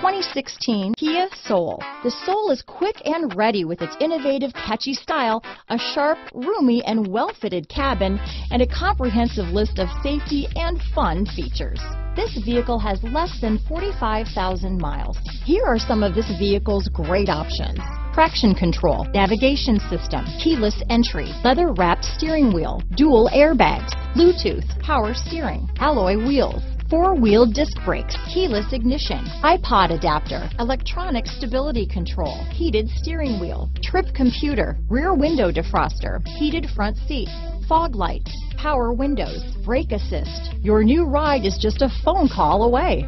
2016 Kia Soul. The Soul is quick and ready with its innovative, catchy style, a sharp, roomy, and well-fitted cabin, and a comprehensive list of safety and fun features. This vehicle has less than 45,000 miles. Here are some of this vehicle's great options. Traction control, navigation system, keyless entry, leather wrapped steering wheel, dual airbags, Bluetooth, power steering, alloy wheels, four-wheel disc brakes, keyless ignition, iPod adapter, electronic stability control, heated steering wheel, trip computer, rear window defroster, heated front seats, fog lights, power windows, brake assist. Your new ride is just a phone call away.